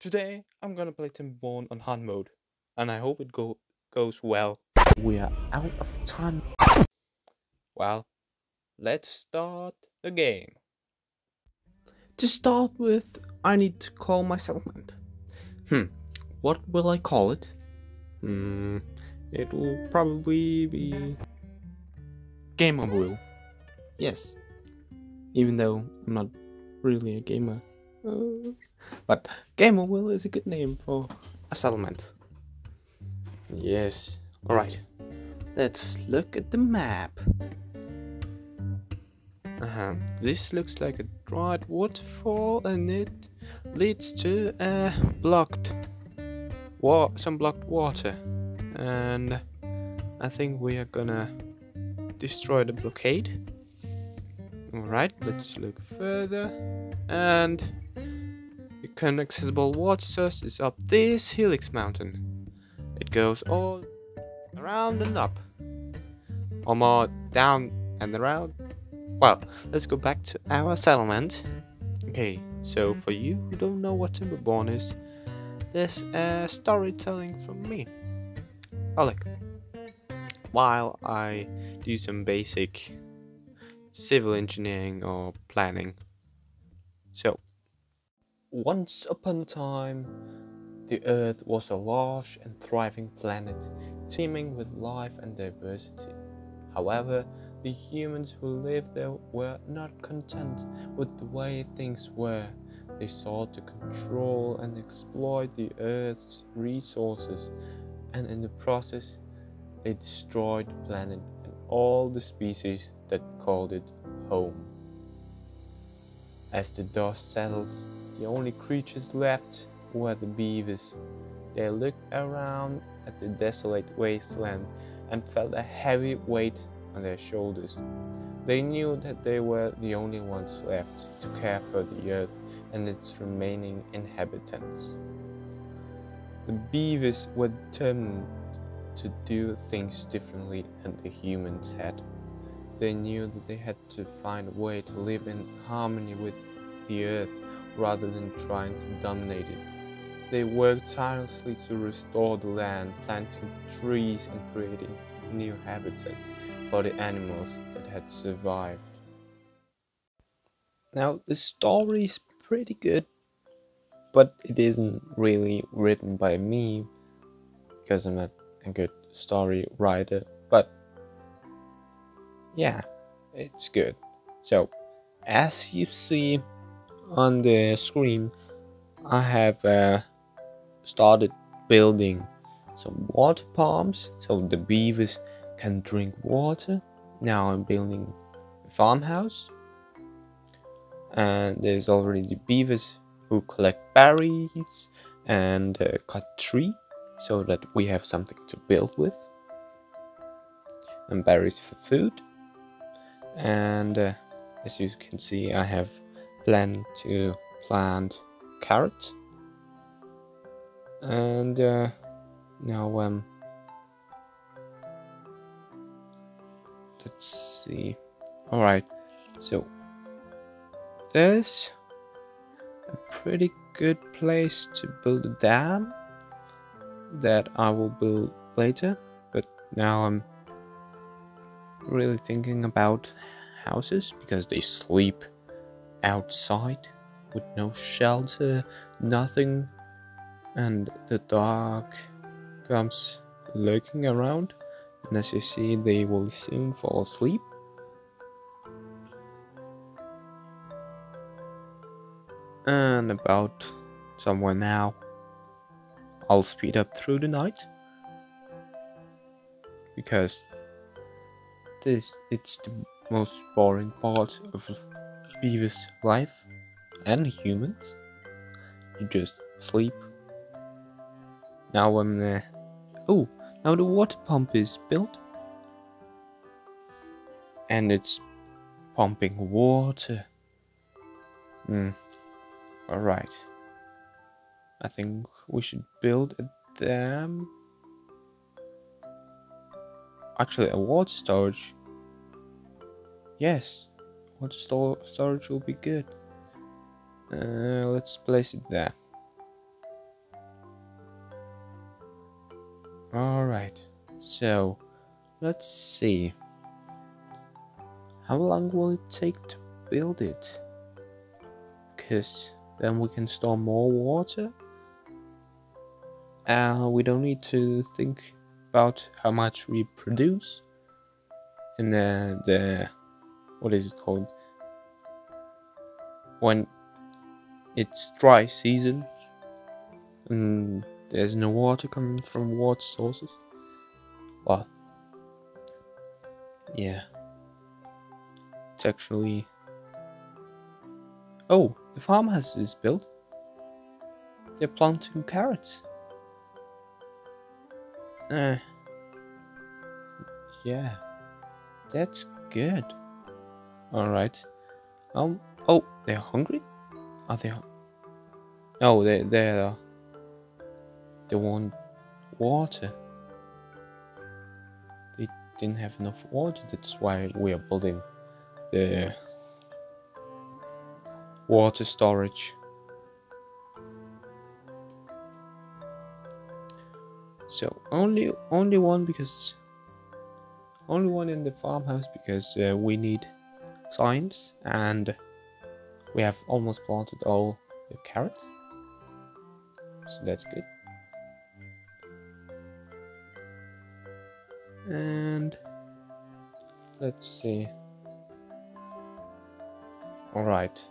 Today I'm gonna play Timberborn on hard mode, and I hope it go goes well. We are out of time. Well, let's start the game. To start with, I need to call my settlement. Hmm, what will I call it? Hmm, it will probably be Gamer Will. Yes, even though I'm not really a gamer. Uh, but Gamer Will is a good name for a settlement. Yes, alright. Let's look at the map. Uh-huh. This looks like a dried waterfall and it leads to a blocked wa some blocked water. And I think we are gonna destroy the blockade. Alright, let's look further. And current accessible water source is up this helix mountain. It goes all around and up. Or more down and around. Well, let's go back to our settlement. Okay, so for you who don't know what Timberborn is, there's a storytelling from me. Oh, Alec. While I do some basic civil engineering or planning. So, once upon a time, the Earth was a large and thriving planet, teeming with life and diversity. However, the humans who lived there were not content with the way things were. They sought to control and exploit the Earth's resources, and in the process, they destroyed the planet and all the species that called it home. As the dust settled, the only creatures left were the beavers. They looked around at the desolate wasteland and felt a heavy weight on their shoulders. They knew that they were the only ones left to care for the earth and its remaining inhabitants. The beavers were determined to do things differently than the humans had. They knew that they had to find a way to live in harmony with the earth rather than trying to dominate it. They worked tirelessly to restore the land, planting trees and creating new habitats for the animals that had survived. Now, the story is pretty good, but it isn't really written by me because I'm not a good story writer, but yeah, it's good. So, as you see on the screen, I have uh, started building some water pumps so the beavers can drink water. Now I'm building a farmhouse. And there's already the beavers who collect berries and uh, cut tree so that we have something to build with. And berries for food. And uh, as you can see, I have planned to plant carrot And uh, now um, let's see. All right, so there's a pretty good place to build a dam that I will build later, but now I'm really thinking about houses because they sleep outside with no shelter, nothing, and the dog comes lurking around. And as you see, they will soon fall asleep. And about somewhere now, I'll speed up through the night because this it's the most boring part of Beaver's life and humans. You just sleep. Now I'm there. Oh, now the water pump is built. And it's pumping water. Hmm. Alright. I think we should build a dam. Actually, a water storage. Yes, what store storage will be good. Uh, let's place it there. Alright, so let's see. How long will it take to build it? Because then we can store more water. Uh, we don't need to think about how much we produce and uh, the what is it called? When it's dry season and there's no water coming from water sources. Well, yeah. It's actually. Oh, the farmhouse is built. They're planting carrots. Uh, yeah, that's good. Alright. Um, oh, they're hungry? Are they? Oh, they, they're. They want water. They didn't have enough water, that's why we are building the water storage. So only only one because only one in the farmhouse because uh, we need signs and we have almost planted all the carrots. So that's good. And let's see. Alright.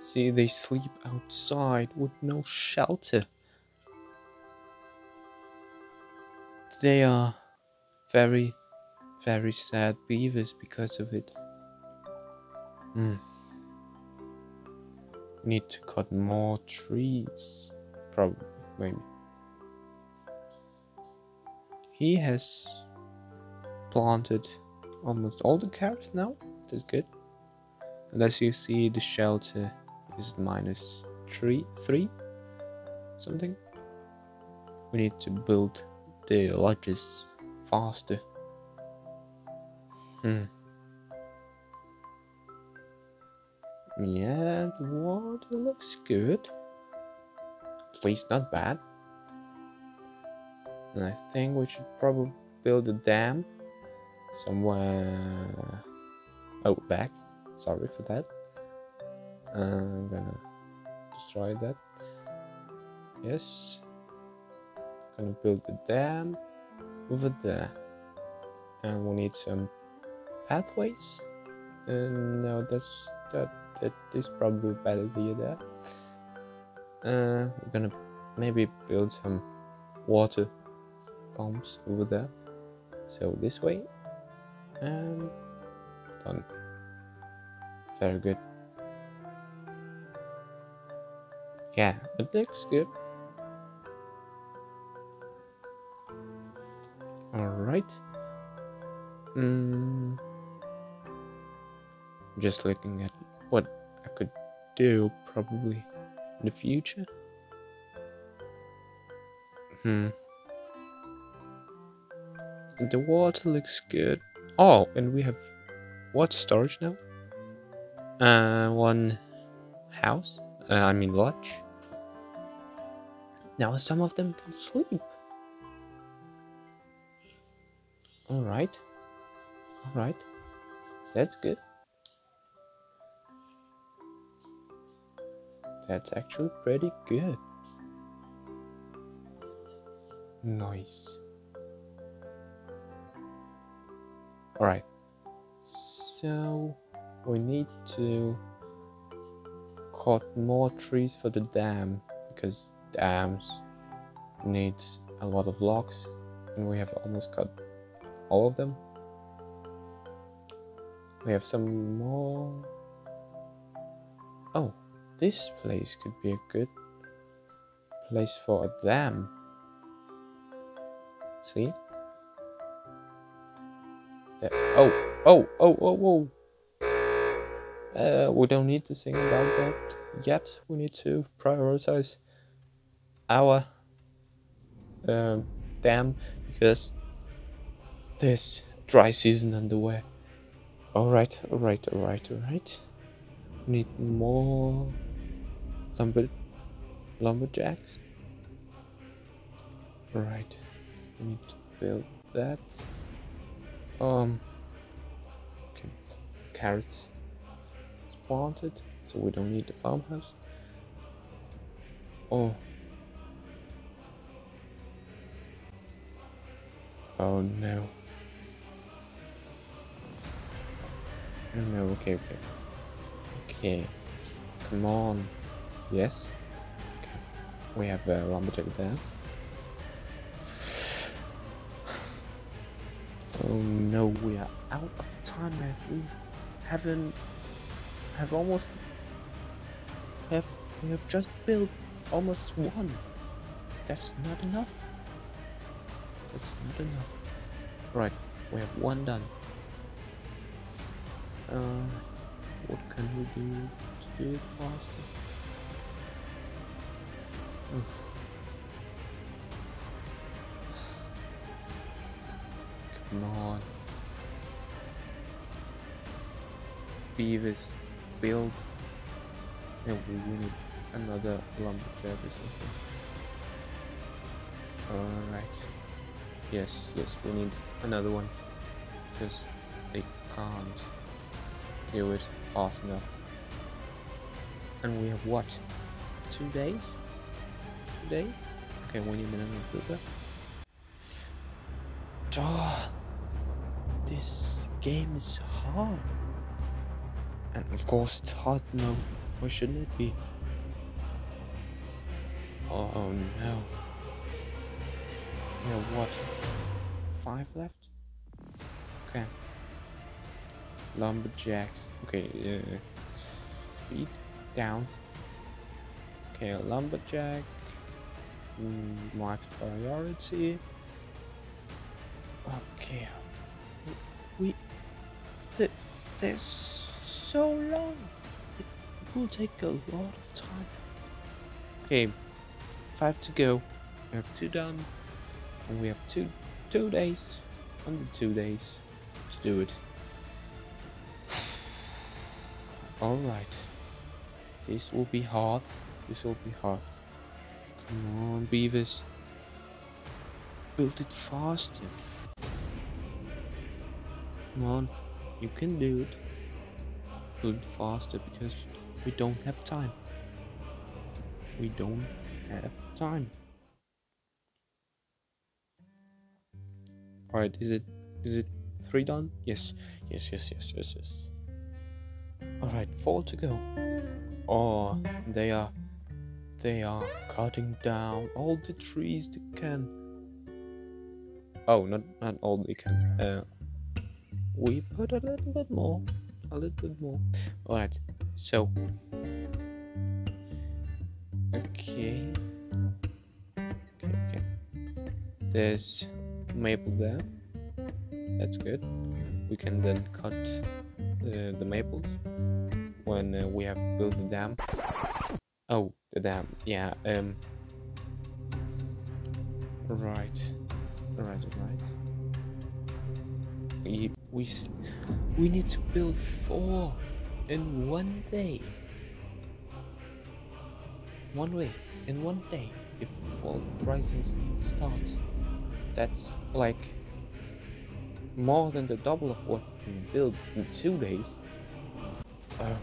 See, they sleep outside with no shelter. They are very, very sad beavers because of it. Hmm. Need to cut more trees. Probably, maybe. He has planted almost all the carrots now. That's good. As you see, the shelter is minus three, three, something. We need to build the lodges faster. Hmm. Yeah, the water looks good. At least not bad. And I think we should probably build a dam somewhere out back. Sorry for that. I'm gonna destroy that. Yes. Gonna build the dam over there. And we need some pathways. And no, that's that that is probably idea there. Uh, we're gonna maybe build some water pumps over there. So this way. And done. Very good. Yeah, it looks good. Alright. Mm. Just looking at what I could do probably in the future. Hmm. The water looks good. Oh, and we have water storage now. Uh, one house. Uh, I mean lodge. Now some of them can sleep. Alright. Alright. That's good. That's actually pretty good. Nice. Alright. So we need to cut more trees for the dam because dams needs a lot of logs and we have almost cut all of them. We have some more. This place could be a good place for a dam. See? There. Oh, oh, oh, oh, oh. Uh, we don't need to think about that yet. We need to prioritize our uh, dam because there's dry season underway. Alright, alright, alright, alright. Need more lumber lumberjacks. Right. we need to build that. Um, okay, carrots is planted, so we don't need the farmhouse. Oh. Oh no. Oh no, okay, okay. Okay. Come on. Yes. Okay. We have a lumberjack there. Oh no, we are out of time. We haven't have almost have we have just built almost one. That's not enough. That's not enough. Right, we have one done. Uh, what can we do to do it faster? Come on. Beavers, build. Yeah, we need another lumberjack or something. Alright. Yes, yes, we need another one. Because they can't do it fast enough. And we have what? Two days? Days? Okay, need another builder. Oh, this game is hard. And of course it's hard no. Why shouldn't it be? Oh no. Yeah, what? Five left? Okay. Lumberjacks. Okay, uh, speed down. Okay, lumberjack. Max priority. Okay. We. Th there's so long. It will take a lot of time. Okay, five to go. We have two done, and we have two two days, under two days, to do it. All right. This will be hard. This will be hard. Come on, beavers. Build it faster. Come on, you can do it. Build it faster because we don't have time. We don't have time. Alright, is it is it three done? Yes, yes, yes, yes, yes, yes. Alright, four to go. Oh, they are they are cutting down all the trees they can. Oh, not not all they can. Uh, we put a little bit more, a little bit more. All right, so okay, okay, okay. There's maple there. That's good. We can then cut the, the maples when uh, we have built the dam. Oh, the dam. Yeah. Um. Right. Right. Right. We we we need to build four in one day. One way in one day. If all the prices starts, that's like more than the double of what we built in two days. Uh,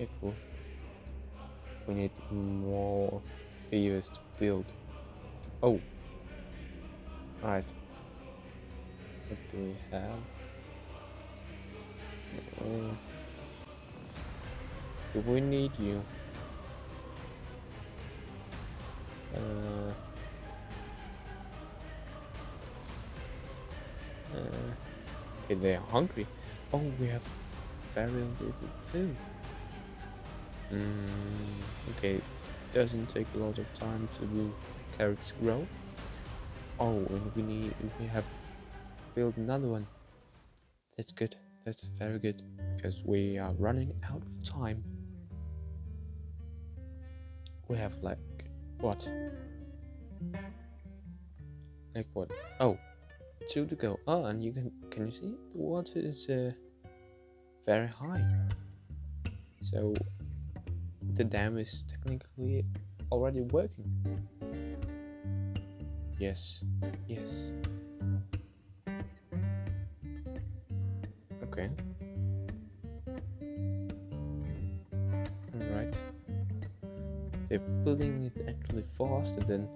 okay, cool. We need more beavers to build. Oh. Alright. What do we have? Uh, do we need you? Uh, uh, okay, they are hungry. Oh, we have very little food. Mm, okay, doesn't take a lot of time to do carrots grow. Oh, and we need we have built another one. That's good. That's very good because we are running out of time. We have like what? Like what? Oh, two to go. Oh, and you can can you see the water is uh, very high. So the dam is technically already working. Yes. Yes. Okay. Alright. They're building it actually faster than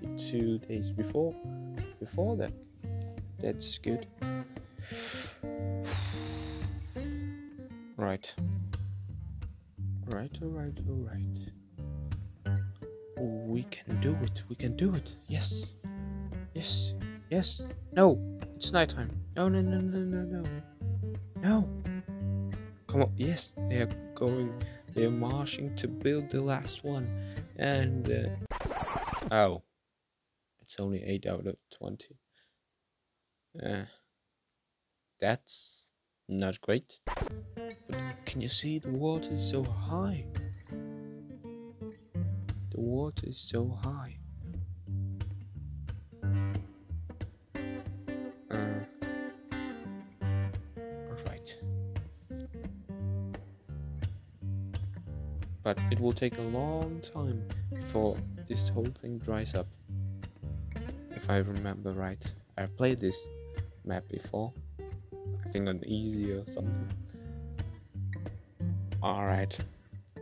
the two days before. Before that. That's good. Right. Right, alright, alright. We can do it. We can do it. Yes. Yes. Yes. No. It's nighttime. No, no, no, no, no, no. No. Come on. Yes. They are going. They are marching to build the last one. And. Uh, oh. It's only 8 out of 20. Uh, that's not great. Can you see the water is so high? The water is so high. Uh, right. But it will take a long time before this whole thing dries up. If I remember right. I played this map before. I think on easy or something. Alright.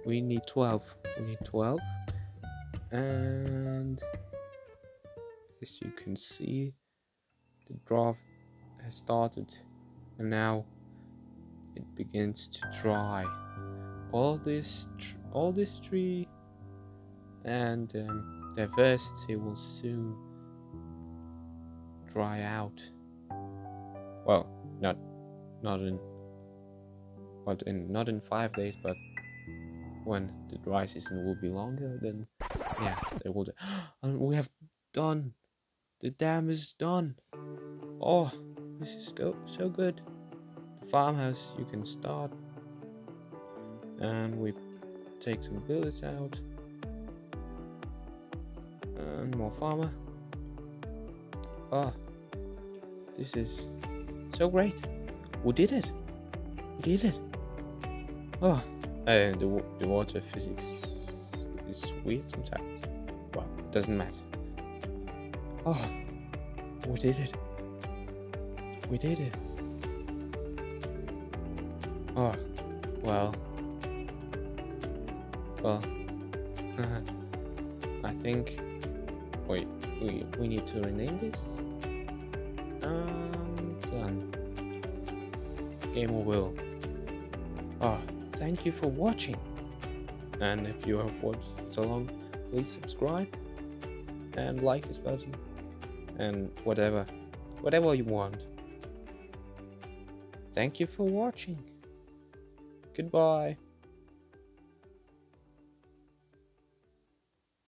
We need 12. We need 12. And as you can see, the draft has started and now it begins to dry. All this, all this tree and um, diversity will soon dry out. Well, not not in but in not in five days, but when the dry season will be longer, then yeah, they will. And we have done. The dam is done. Oh, this is go so good. The farmhouse you can start, and we take some builders out, and more farmer. Oh, this is so great. We did it. We did it. Oh, and the, the water physics is weird sometimes. Well, it doesn't matter. Oh, we did it. We did it. Oh, well. Well, uh, I think. Wait, we, we need to rename this? Um, done. Game will. Oh, thank you for watching. And if you have watched so long, please subscribe and like this button and whatever, whatever you want. Thank you for watching. Goodbye.